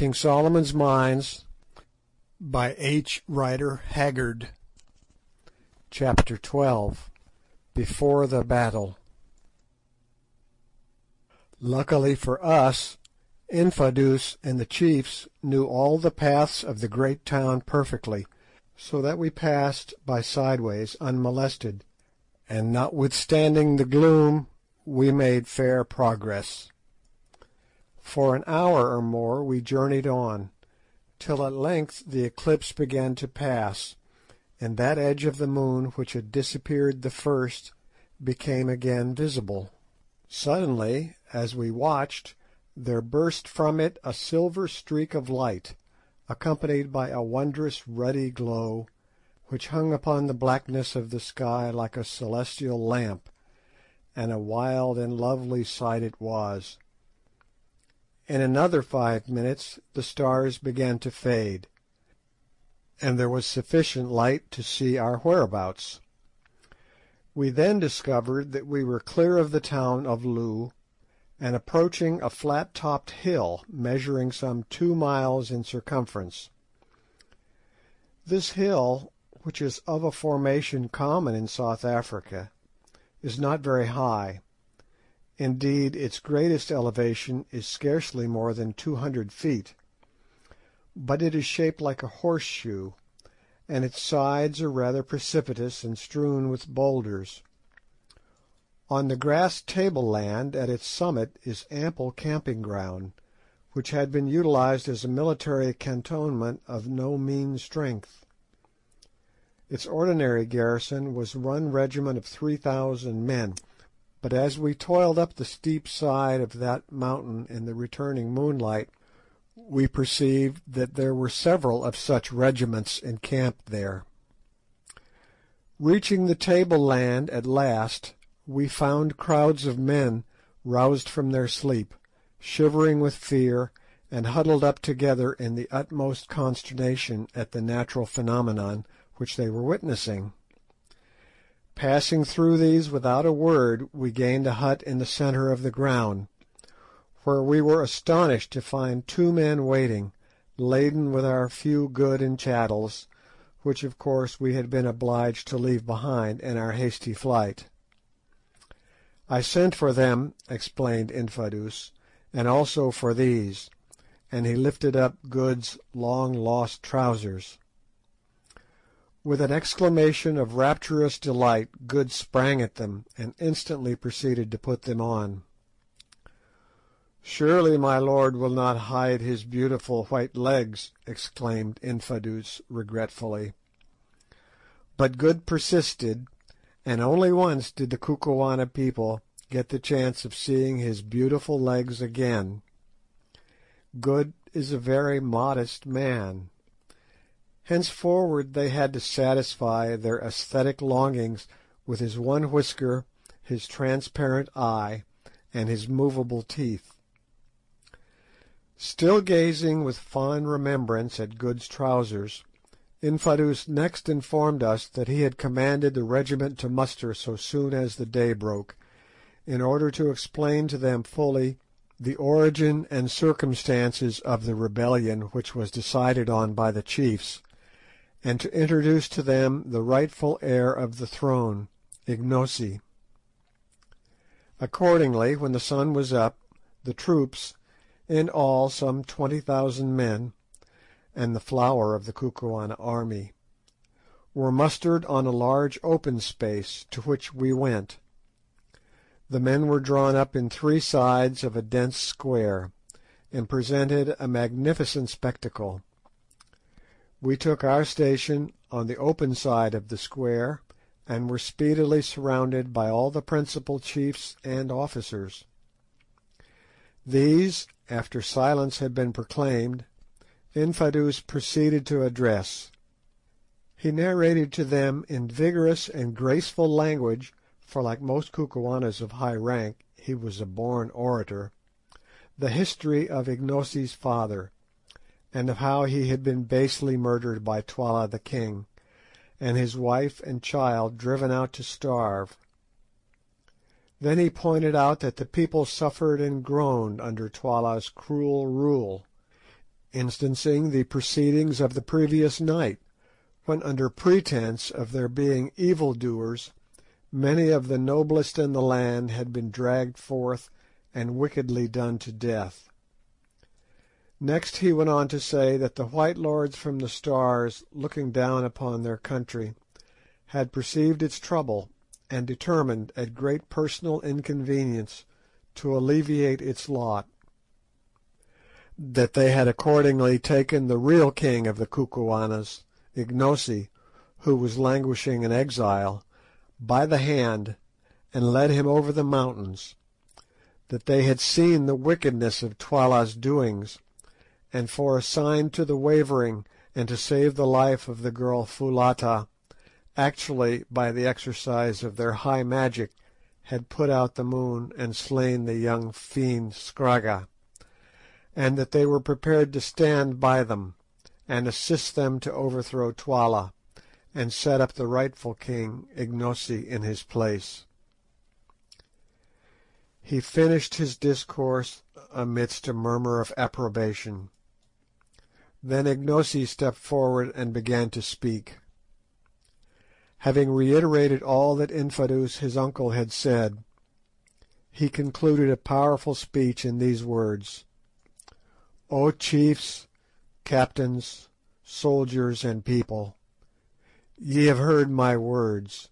King Solomon's Mines by H. Rider Haggard CHAPTER XII BEFORE THE BATTLE Luckily for us, Infadoos and the chiefs knew all the paths of the great town perfectly, so that we passed by side ways unmolested, and notwithstanding the gloom we made fair progress. For an hour or more we journeyed on, till at length the eclipse began to pass, and that edge of the moon which had disappeared the first became again visible. Suddenly, as we watched, there burst from it a silver streak of light, accompanied by a wondrous ruddy glow, which hung upon the blackness of the sky like a celestial lamp, and a wild and lovely sight it was. In another five minutes the stars began to fade, and there was sufficient light to see our whereabouts. We then discovered that we were clear of the town of Loo, and approaching a flat topped hill measuring some two miles in circumference. This hill, which is of a formation common in South Africa, is not very high. Indeed, its greatest elevation is scarcely more than two hundred feet, but it is shaped like a horseshoe, and its sides are rather precipitous and strewn with boulders. On the grass tableland at its summit is ample camping ground, which had been utilised as a military cantonment of no mean strength. Its ordinary garrison was one regiment of three thousand men, but as we toiled up the steep side of that mountain in the returning moonlight, we perceived that there were several of such regiments encamped there. Reaching the tableland at last, we found crowds of men roused from their sleep, shivering with fear, and huddled up together in the utmost consternation at the natural phenomenon which they were witnessing. Passing through these without a word, we gained a hut in the centre of the ground, where we were astonished to find two men waiting, laden with our few goods and chattels, which of course we had been obliged to leave behind in our hasty flight. "I sent for them," explained Infadoos, "and also for these," and he lifted up Good's long lost trousers. With an exclamation of rapturous delight Good sprang at them, and instantly proceeded to put them on. "Surely my lord will not hide his beautiful white legs," exclaimed Infadoos regretfully. But Good persisted, and only once did the Kukuana people get the chance of seeing his beautiful legs again. Good is a very modest man. Henceforward they had to satisfy their aesthetic longings with his one whisker, his transparent eye, and his movable teeth. Still gazing with fond remembrance at Good's trousers, Infadoos next informed us that he had commanded the regiment to muster so soon as the day broke, in order to explain to them fully the origin and circumstances of the rebellion which was decided on by the chiefs, and to introduce to them the rightful heir of the throne, Ignosi. Accordingly, when the sun was up, the troops, in all some twenty thousand men, and the flower of the Kukuana army, were mustered on a large open space, to which we went. The men were drawn up in three sides of a dense square, and presented a magnificent spectacle. We took our station on the open side of the square, and were speedily surrounded by all the principal chiefs and officers. These, after silence had been proclaimed, Infadoos proceeded to address. He narrated to them in vigorous and graceful language, for like most Kukuanas of high rank he was a born orator, the history of Ignosi's father, and of how he had been basely murdered by Twala the king, and his wife and child driven out to starve. Then he pointed out that the people suffered and groaned under Twala's cruel rule, instancing the proceedings of the previous night, when under pretence of their being evil doers many of the noblest in the land had been dragged forth and wickedly done to death. Next he went on to say that the white lords from the Stars, looking down upon their country, had perceived its trouble, and determined, at great personal inconvenience, to alleviate its lot; that they had accordingly taken the real king of the Kukuanas, Ignosi, who was languishing in exile, by the hand, and led him over the mountains; that they had seen the wickedness of Twala's doings and for a sign to the wavering and to save the life of the girl Foulata, actually by the exercise of their high magic had put out the moon and slain the young fiend Scragga, and that they were prepared to stand by them, and assist them to overthrow Twala, and set up the rightful king Ignosi in his place. He finished his discourse amidst a murmur of approbation. Then Ignosi stepped forward and began to speak. Having reiterated all that Infadoos his uncle had said, he concluded a powerful speech in these words: "O chiefs, captains, soldiers, and people, ye have heard my words.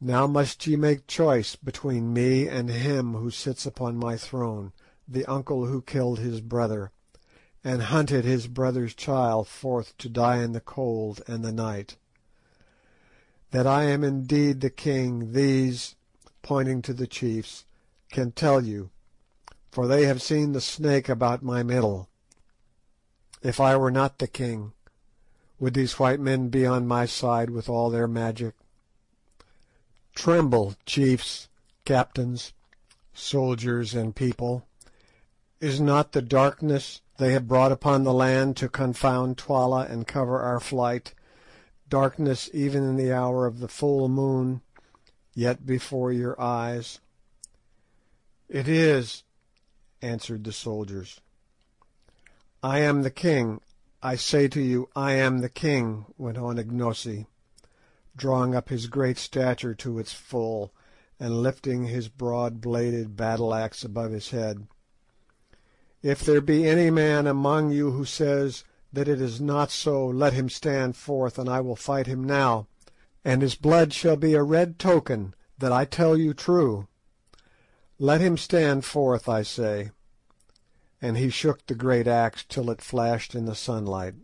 Now must ye make choice between me and him who sits upon my throne, the uncle who killed his brother, and hunted his brother's child forth to die in the cold and the night. That I am indeed the king these, pointing to the chiefs, can tell you, for they have seen the snake about my middle. If I were not the king, would these white men be on my side with all their magic? Tremble, chiefs, captains, soldiers, and people. Is not the darkness they have brought upon the land to confound Twala and cover our flight, darkness even in the hour of the full moon, yet before your eyes?" "It is," answered the soldiers. "I am the king, I say to you, I am the king," went on Ignosi, drawing up his great stature to its full, and lifting his broad bladed battle axe above his head. If there be any man among you who says that it is not so, let him stand forth, and I will fight him now, and his blood shall be a red token that I tell you true. Let him stand forth, I say," and he shook the great axe till it flashed in the sunlight.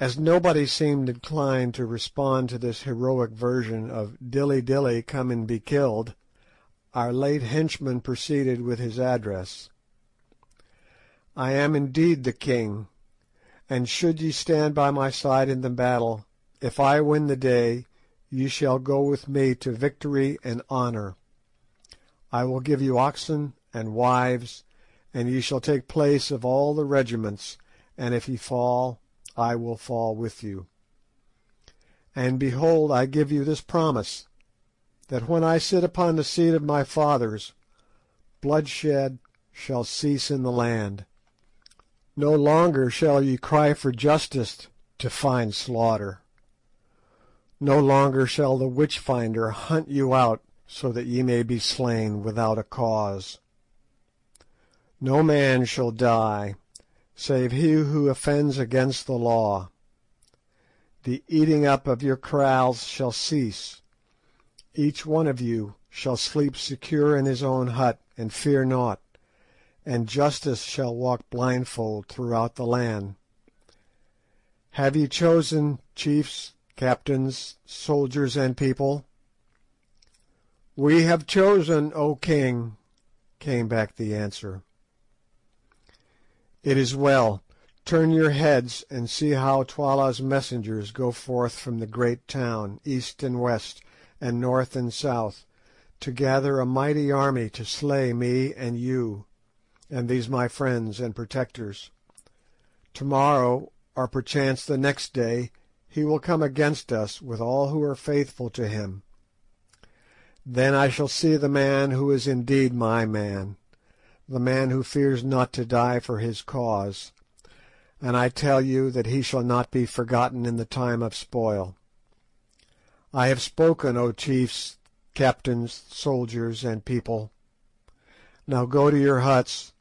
As nobody seemed inclined to respond to this heroic version of "Dilly, Dilly, come and be killed," our late henchman proceeded with his address. "I am indeed the king, and should ye stand by my side in the battle, if I win the day, ye shall go with me to victory and honour. I will give you oxen and wives, and ye shall take place of all the regiments, and if ye fall, I will fall with you. And behold, I give you this promise that when I sit upon the seat of my fathers, bloodshed shall cease in the land. No longer shall ye cry for justice to find slaughter. No longer shall the witch finder hunt you out so that ye may be slain without a cause. No man shall die, save he who offends against the law. The eating up of your kraals shall cease, each one of you shall sleep secure in his own hut, and fear naught, and justice shall walk blindfold throughout the land. Have ye chosen, chiefs, captains, soldiers, and people?" "We have chosen, O king," came back the answer. "It is well. Turn your heads and see how Twala's messengers go forth from the great town, east and west and north and south, to gather a mighty army to slay me and you, and these my friends and protectors. To‐morrow, or perchance the next day, he will come against us with all who are faithful to him. Then I shall see the man who is indeed my man, the man who fears not to die for his cause, and I tell you that he shall not be forgotten in the time of spoil. I have spoken, O chiefs, captains, soldiers, and people. Now go to your huts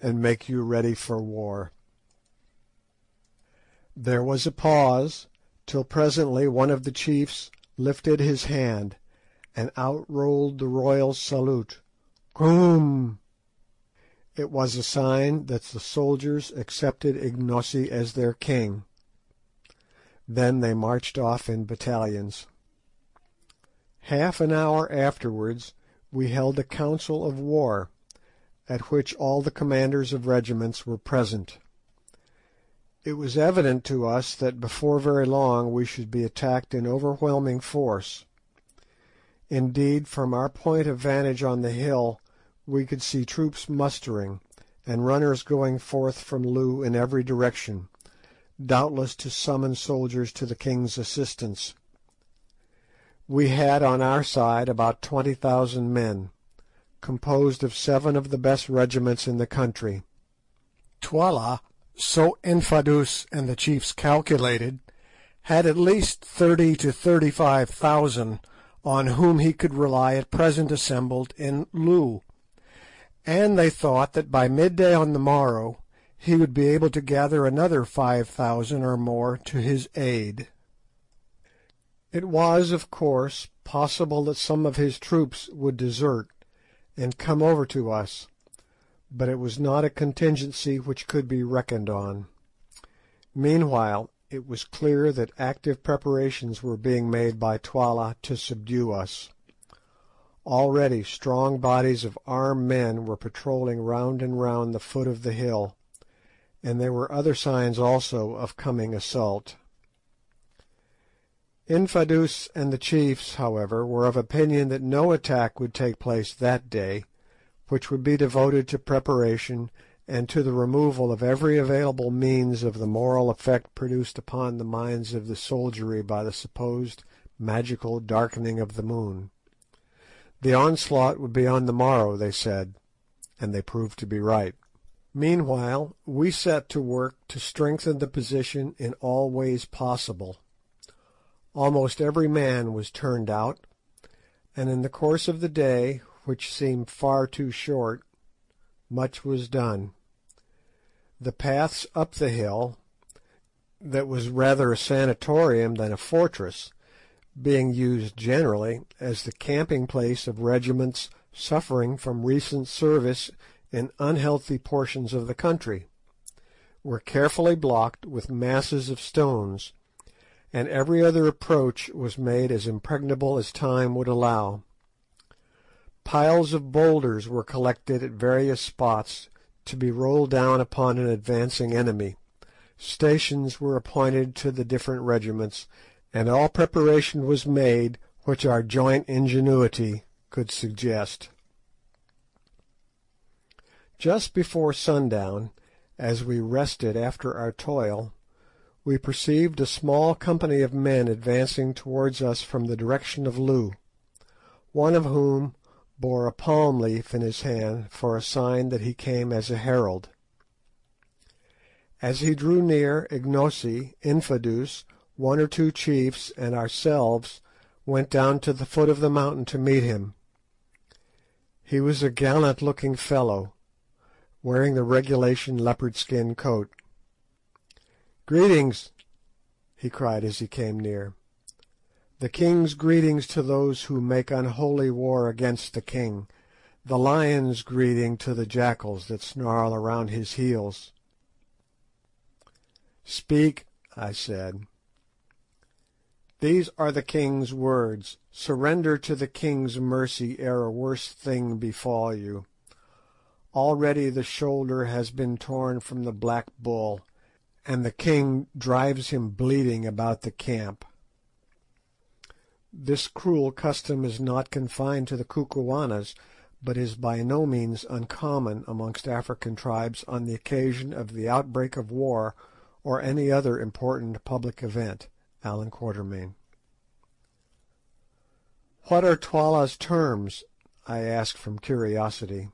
and make you ready for war." There was a pause, till presently one of the chiefs lifted his hand, and out rolled the royal salute, "Koom!" It was a sign that the soldiers accepted Ignosi as their king. Then they marched off in battalions. Half an hour afterwards we held a council of war, at which all the commanders of regiments were present. It was evident to us that before very long we should be attacked in overwhelming force. Indeed, from our point of vantage on the hill we could see troops mustering, and runners going forth from Loo in every direction, doubtless to summon soldiers to the king's assistance. We had on our side about twenty thousand men, composed of seven of the best regiments in the country. Twala so Infadoos and the chiefs calculated, had at least thirty to thirty-five thousand on whom he could rely at present assembled in Loo, and they thought that by midday on the morrow he would be able to gather another five thousand or more to his aid. It was, of course, possible that some of his troops would desert and come over to us, but it was not a contingency which could be reckoned on. Meanwhile it was clear that active preparations were being made by Twala to subdue us. Already strong bodies of armed men were patrolling round and round the foot of the hill, and there were other signs also of coming assault. Infadoos and the chiefs, however, were of opinion that no attack would take place that day, which would be devoted to preparation and to the removal of every available means of the moral effect produced upon the minds of the soldiery by the supposed magical darkening of the moon. The onslaught would be on the morrow, they said, and they proved to be right. Meanwhile we set to work to strengthen the position in all ways possible. Almost every man was turned out, and in the course of the day which seemed far too short, much was done. The paths up the hill, that was rather a sanatorium than a fortress, being used generally as the camping place of regiments suffering from recent service in unhealthy portions of the country, were carefully blocked with masses of stones, and every other approach was made as impregnable as time would allow. Piles of boulders were collected at various spots to be rolled down upon an advancing enemy, stations were appointed to the different regiments, and all preparation was made which our joint ingenuity could suggest. Just before sundown, as we rested after our toil, we perceived a small company of men advancing towards us from the direction of Loo, one of whom bore a palm leaf in his hand for a sign that he came as a herald. As he drew near, Ignosi, Infadoos, one or two chiefs, and ourselves went down to the foot of the mountain to meet him. He was a gallant looking fellow, wearing the regulation leopard skin coat. "Greetings!" he cried as he came near. The king's greetings to those who make unholy war against the king, the lion's greeting to the jackals that snarl around his heels. "Speak," I said. "These are the king's words. Surrender to the king's mercy ere a worse thing befall you. Already the shoulder has been torn from the black bull, and the king drives him bleeding about the camp. This cruel custom is not confined to the Kukuanas, but is by no means uncommon amongst African tribes on the occasion of the outbreak of war or any other important public event. Allan Quatermain. "What are Twala's terms?" I asked from curiosity.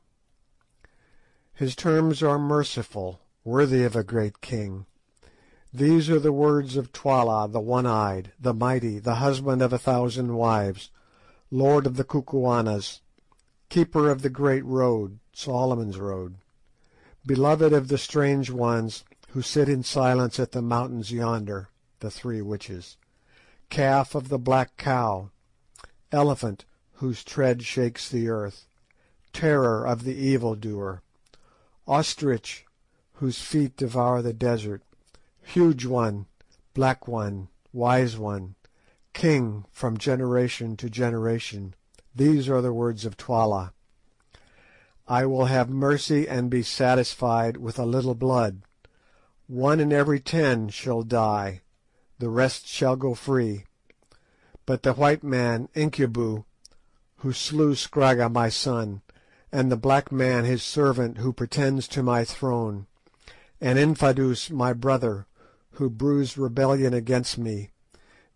His terms are merciful, worthy of a great king. These are the words of Twala the One Eyed, the Mighty, the husband of a thousand wives, lord of the Kukuanas, keeper of the great road, Solomon's road, beloved of the strange ones who sit in silence at the mountains yonder, the three witches, calf of the black cow, elephant whose tread shakes the earth, terror of the evil doer, ostrich whose feet devour the desert, huge one, black one, wise one, king from generation to generation, these are the words of Twala. I will have mercy and be satisfied with a little blood. One in every ten shall die, the rest shall go free. But the white man, Incubu, who slew Scragga my son, and the black man his servant who pretends to my throne, and Infadoos my brother, who bruised rebellion against me,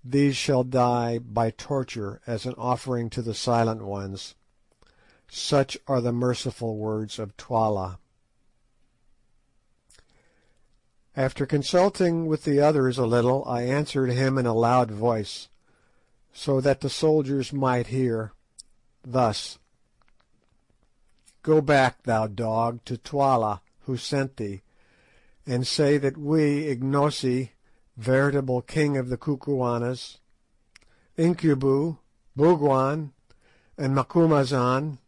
these shall die by torture as an offering to the Silent Ones. Such are the merciful words of Twala. After consulting with the others a little, I answered him in a loud voice, so that the soldiers might hear, thus: "Go back, thou dog, to Twala, who sent thee, and say that we, Ignosi, veritable king of the Kukuanas, Incubu, Bougwan, and Macumazahn,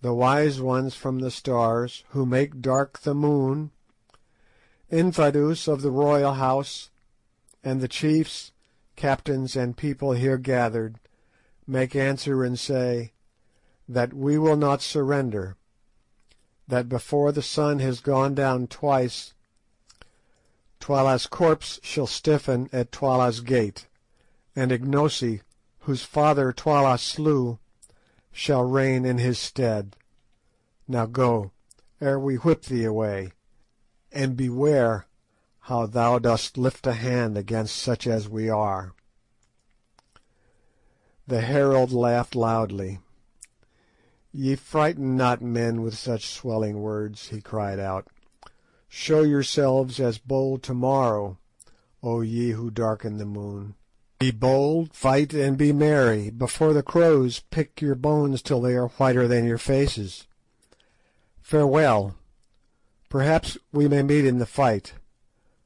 the wise ones from the stars, who make dark the moon, Infadoos of the royal house, and the chiefs, captains, and people here gathered, make answer and say, that we will not surrender, that before the sun has gone down twice, Twala's corpse shall stiffen at Twala's gate, and Ignosi, whose father Twala slew, shall reign in his stead. Now go, ere we whip thee away and beware how thou dost lift a hand against such as we are." The herald laughed loudly. "Ye frighten not men with such swelling words," he cried out. "Show yourselves as bold to morrow, O ye who darken the moon. Be bold, fight, and be merry. Before the crows pick your bones till they are whiter than your faces. Farewell. Perhaps we may meet in the fight.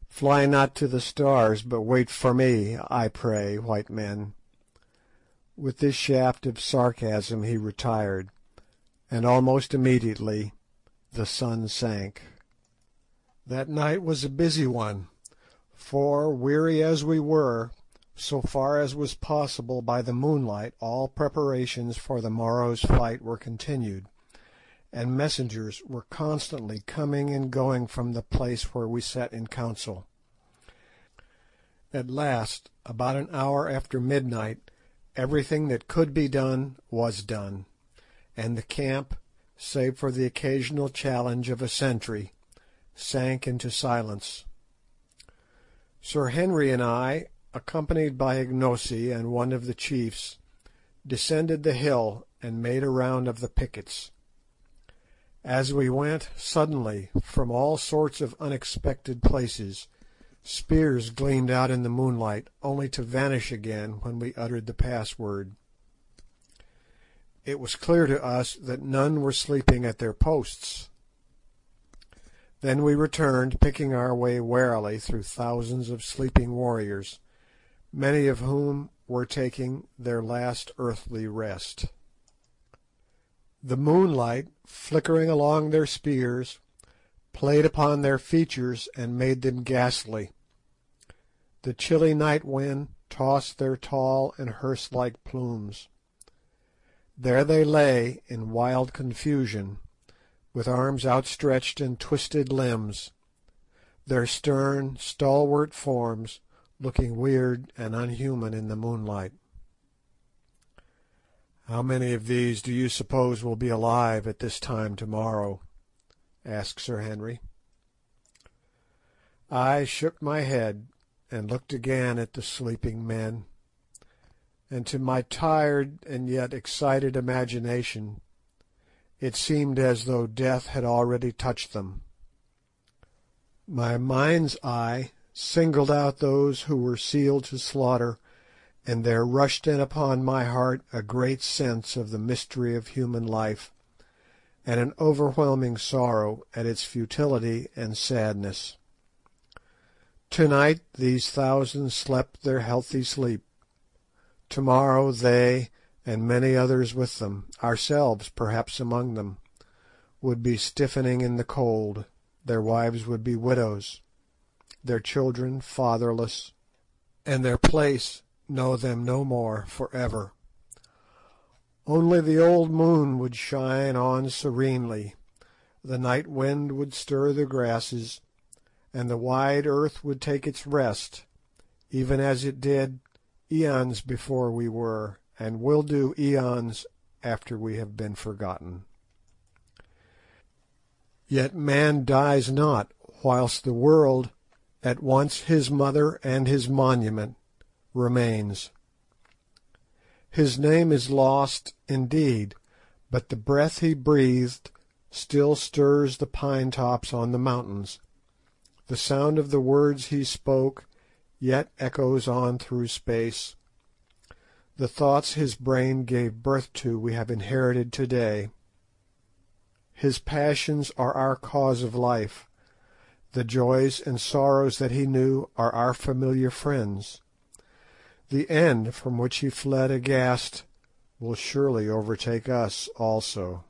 Fly not to the stars, but wait for me, I pray, white men." With this shaft of sarcasm he retired, and almost immediately the sun sank. That night was a busy one, for, weary as we were, so far as was possible by the moonlight all preparations for the morrow's fight were continued and messengers were constantly coming and going from the place where we sat in council. At last, about an hour after midnight, everything that could be done was done, and the camp, save for the occasional challenge of a sentry, sank into silence. Sir Henry and I, accompanied by Ignosi and one of the chiefs, descended the hill and made a round of the pickets. As we went, suddenly, from all sorts of unexpected places, spears gleamed out in the moonlight, only to vanish again when we uttered the password. It was clear to us that none were sleeping at their posts. Then we returned, picking our way warily through thousands of sleeping warriors, many of whom were taking their last earthly rest. The moonlight, flickering along their spears, played upon their features and made them ghastly. The chilly night wind tossed their tall and hearse-like plumes. There they lay in wild confusion, with arms outstretched and twisted limbs, their stern, stalwart forms looking weird and unhuman in the moonlight. "How many of these do you suppose will be alive at this time to morrow?" asked Sir Henry. I shook my head and looked again at the sleeping men, and to my tired and yet excited imagination it seemed as though death had already touched them. My mind's eye singled out those who were sealed to slaughter, and there rushed in upon my heart a great sense of the mystery of human life, and an overwhelming sorrow at its futility and sadness. To night these thousands slept their healthy sleep. To morrow they, and many others with them, ourselves perhaps among them, would be stiffening in the cold, their wives would be widows, their children fatherless, and their place know them no more for ever. Only the old moon would shine on serenely, the night wind would stir the grasses, and the wide earth would take its rest, even as it did eons before we were, and will do eons after we have been forgotten. Yet man dies not, whilst the world, at once his mother and his monument, remains. His name is lost, indeed, but the breath he breathed still stirs the pine tops on the mountains, the sound of the words he spoke yet echoes on through space, the thoughts his brain gave birth to we have inherited to day. His passions are our cause of life, the joys and sorrows that he knew are our familiar friends. The end from which he fled aghast will surely overtake us also.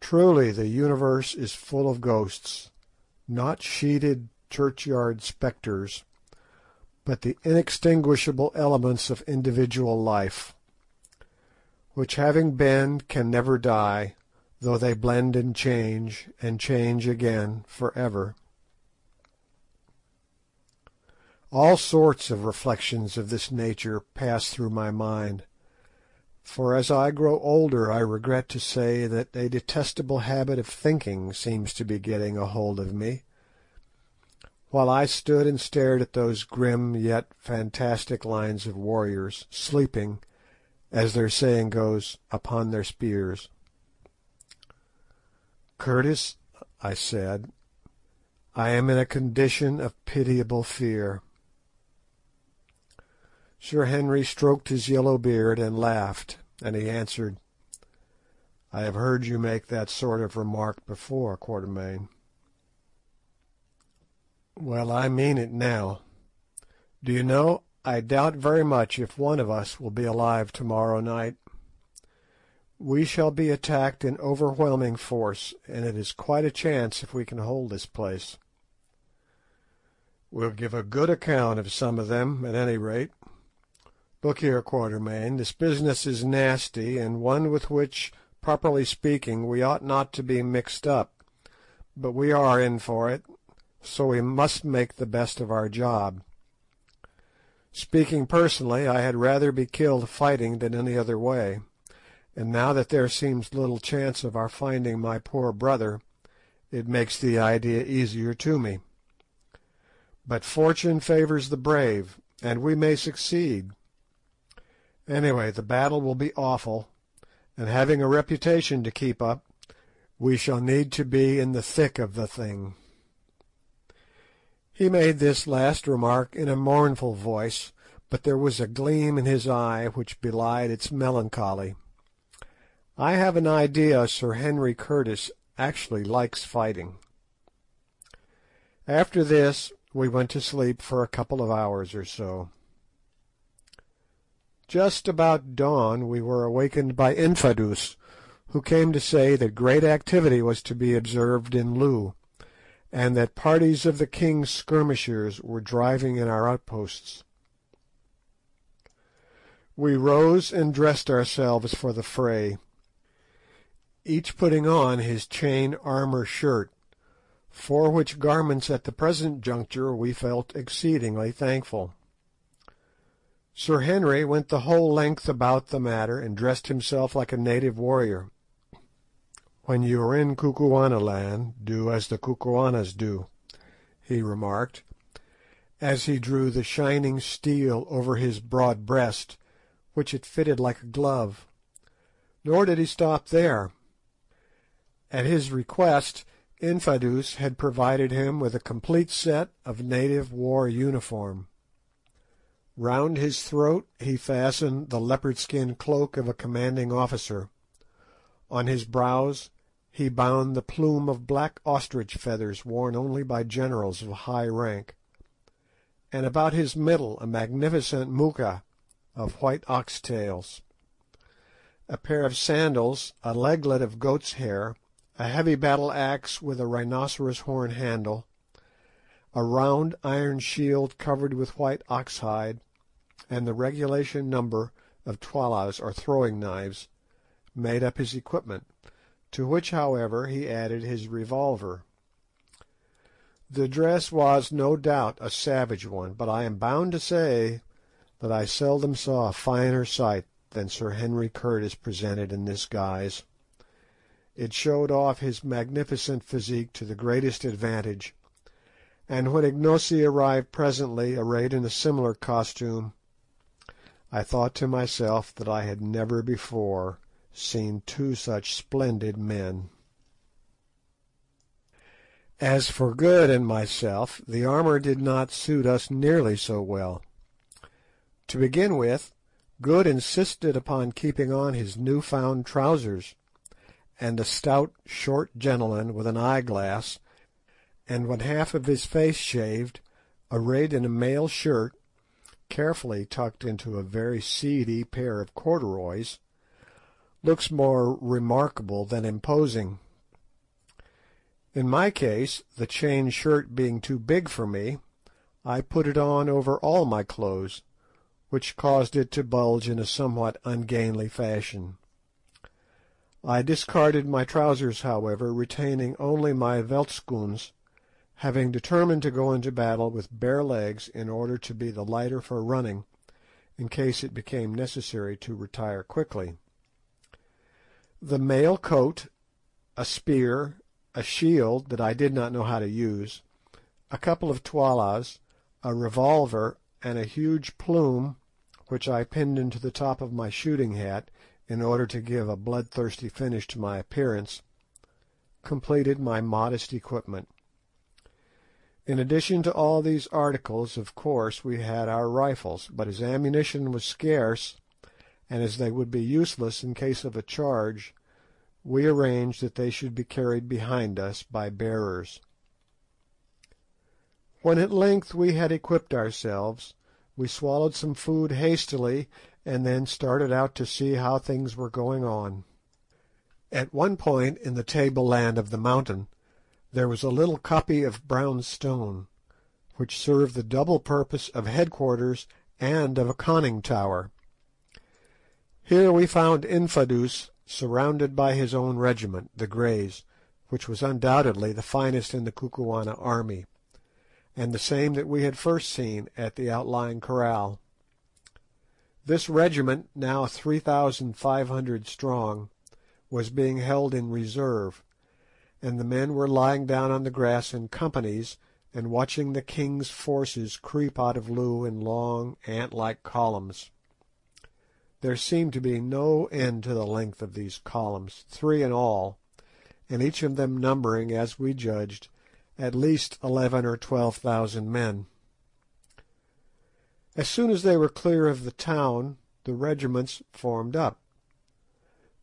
Truly the universe is full of ghosts, not sheeted churchyard spectres, but the inextinguishable elements of individual life, which having been can never die, though they blend and change, and change again for ever. All sorts of reflections of this nature pass through my mind, for as I grow older I regret to say that a detestable habit of thinking seems to be getting a hold of me. While I stood and stared at those grim yet fantastic lines of warriors, sleeping, as their saying goes, upon their spears. "Curtis," I said, "I am in a condition of pitiable fear. Sir Henry stroked his yellow beard and laughed, and he answered, "I have heard you make that sort of remark before, Quatermain." "Well, I mean it now. Do you know, I doubt very much if one of us will be alive to morrow night. We shall be attacked in overwhelming force, and it is quite a chance if we can hold this place." "We'll give a good account of some of them, at any rate. Look here, Quatermain, this business is nasty, and one with which, properly speaking, we ought not to be mixed up, but we are in for it, so we must make the best of our job. Speaking personally, I had rather be killed fighting than any other way, and now that there seems little chance of our finding my poor brother, it makes the idea easier to me. But fortune favours the brave, and we may succeed. Anyway, the battle will be awful, and having a reputation to keep up, we shall need to be in the thick of the thing." He made this last remark in a mournful voice, but there was a gleam in his eye which belied its melancholy. I have an idea Sir Henry Curtis actually likes fighting. After this we went to sleep for a couple of hours or so. Just about dawn we were awakened by Infadoos, who came to say that great activity was to be observed in Loo, and that parties of the king's skirmishers were driving in our outposts. We rose and dressed ourselves for the fray, each putting on his chain armour shirt, for which garments at the present juncture we felt exceedingly thankful. Sir Henry went the whole length about the matter, and dressed himself like a native warrior. "When you are in Kukuanaland, do as the Kukuanas do," he remarked, as he drew the shining steel over his broad breast, which it fitted like a glove. Nor did he stop there. At his request Infadoos had provided him with a complete set of native war uniform. Round his throat he fastened the leopard skin cloak of a commanding officer; on his brows he bound the plume of black ostrich feathers worn only by generals of high rank, and about his middle a magnificent moocha of white ox tails. A pair of sandals, a leglet of goat's hair, a heavy battle axe with a rhinoceros horn handle, a round iron shield covered with white ox hide, and the regulation number of tollas or throwing knives, made up his equipment, to which, however, he added his revolver. The dress was, no doubt, a savage one, but I am bound to say that I seldom saw a finer sight than Sir Henry Curtis presented in this guise. It showed off his magnificent physique to the greatest advantage, and when Ignosi arrived presently arrayed in a similar costume, I thought to myself that I had never before seen two such splendid men. As for Good and myself, the armour did not suit us nearly so well. To begin with, Good insisted upon keeping on his new found trousers, and a stout, short gentleman with an eyeglass, and one half of his face shaved, arrayed in a mail shirt, carefully tucked into a very seedy pair of corduroys, looks more remarkable than imposing. In my case, the chain shirt being too big for me, I put it on over all my clothes, which caused it to bulge in a somewhat ungainly fashion. I discarded my trousers, however, retaining only my veldtschoons, having determined to go into battle with bare legs in order to be the lighter for running, in case it became necessary to retire quickly. The mail coat, a spear, a shield that I did not know how to use, a couple of tollas, a revolver, and a huge plume which I pinned into the top of my shooting hat in order to give a bloodthirsty finish to my appearance, completed my modest equipment. In addition to all these articles, of course, we had our rifles, but as ammunition was scarce, and as they would be useless in case of a charge, we arranged that they should be carried behind us by bearers. When at length we had equipped ourselves, we swallowed some food hastily, and then started out to see how things were going on. At one point in the tableland of the mountain there was a little koppie of brown stone, which served the double purpose of headquarters and of a conning tower. Here we found Infadoos surrounded by his own regiment, the Greys, which was undoubtedly the finest in the Kukuana army and the same that we had first seen at the outlying kraal. This regiment, now three thousand five hundred strong, was being held in reserve, and the men were lying down on the grass in companies and watching the king's forces creep out of Loo in long, ant-like columns. There seemed to be no end to the length of these columns, three in all, and each of them numbering, as we judged, at least eleven or twelve thousand men. As soon as they were clear of the town the regiments formed up.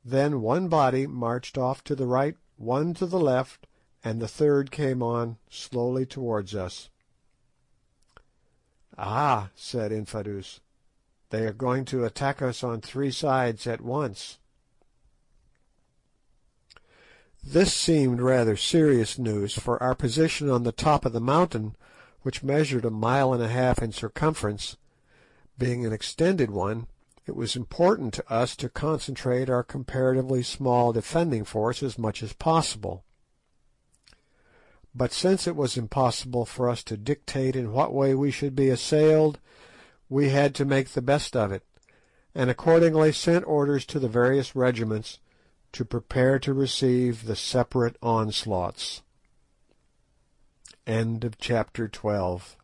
Then one body marched off to the right, one to the left, and the third came on slowly towards us. "Ah!" said Infadoos, "they are going to attack us on three sides at once." This seemed rather serious news, for our position on the top of the mountain, which measured a mile and a half in circumference, being an extended one, it was important to us to concentrate our comparatively small defending force as much as possible. But since it was impossible for us to dictate in what way we should be assailed, we had to make the best of it, and accordingly sent orders to the various regiments to prepare to receive the separate onslaughts. End of chapter 12